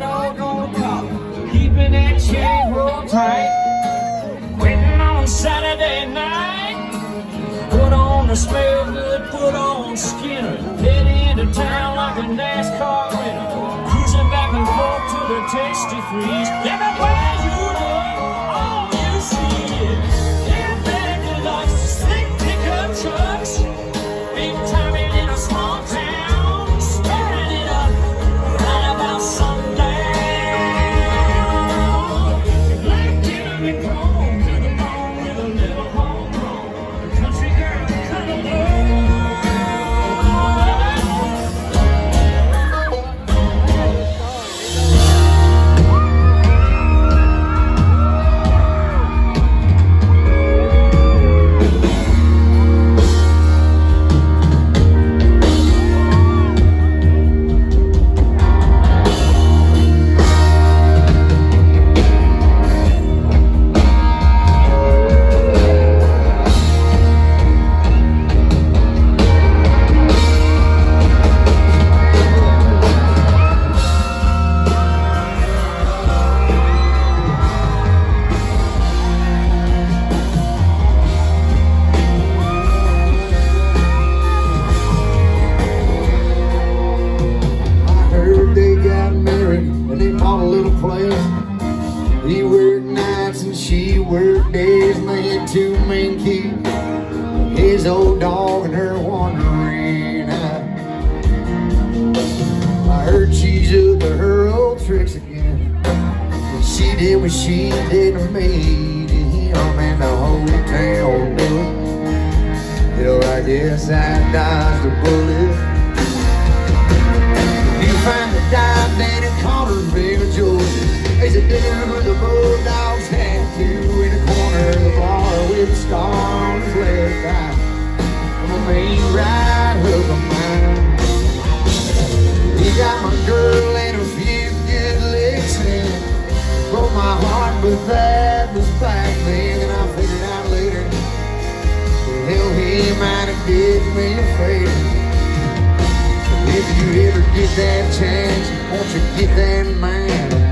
doggone problem. Keeping that chain roll tight. Quitting on Saturday night. Put on the smell good, put on Skinner. Head into town like a NASCAR winner. Cruising back and forth to the Tastee-Freez. Everywhere you He worked nights and she worked days and they had two main kids. His old dog and her wandering eye. I heard she's up to her old tricks again. And she did what she did to me to him and the whole town knew. Hell, I guess I dodged a bullet. The main right hook of. He got my girl a few good licks. Broke my heart, but that was back then, and I figured out later. He might have me a favor. If you ever get that chance, won't you get that man